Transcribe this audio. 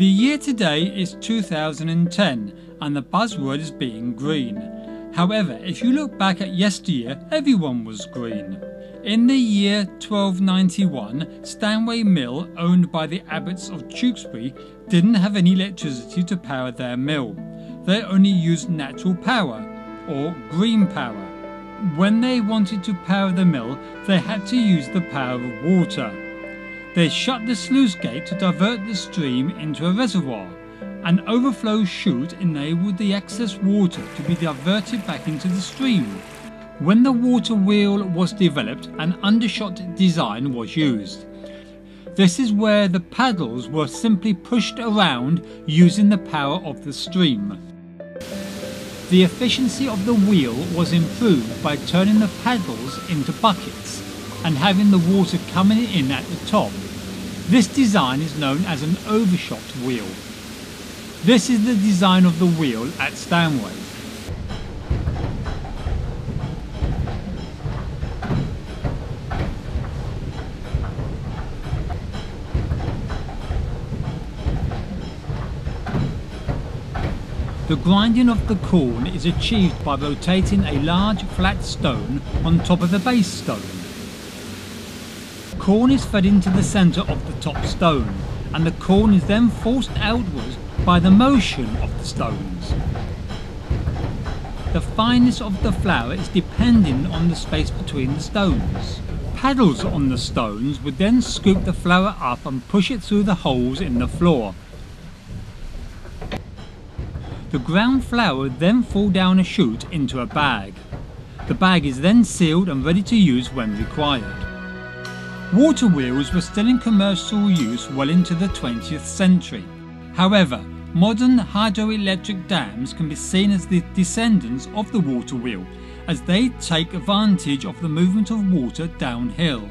The year today is 2010 and the buzzword is being green. However, if you look back at yesteryear, everyone was green. In the year 1291, Stanway Mill, owned by the abbots of Tewkesbury, didn't have any electricity to power their mill. They only used natural power, or green power. When they wanted to power the mill, they had to use the power of water. They shut the sluice gate to divert the stream into a reservoir. An overflow chute enabled the excess water to be diverted back into the stream. When the water wheel was developed, an undershot design was used. This is where the paddles were simply pushed around using the power of the stream. The efficiency of the wheel was improved by turning the paddles into buckets and having the water coming in at the top. This design is known as an overshot wheel. This is the design of the wheel at Stanway. The grinding of the corn is achieved by rotating a large flat stone on top of the base stone. Corn is fed into the centre of the top stone and the corn is then forced outwards by the motion of the stones. The fineness of the flour is dependent on the space between the stones. Paddles on the stones would then scoop the flour up and push it through the holes in the floor. The ground flour would then fall down a chute into a bag. The bag is then sealed and ready to use when required. Water wheels were still in commercial use well into the 20th century. However, modern hydroelectric dams can be seen as the descendants of the water wheel as they take advantage of the movement of water downhill.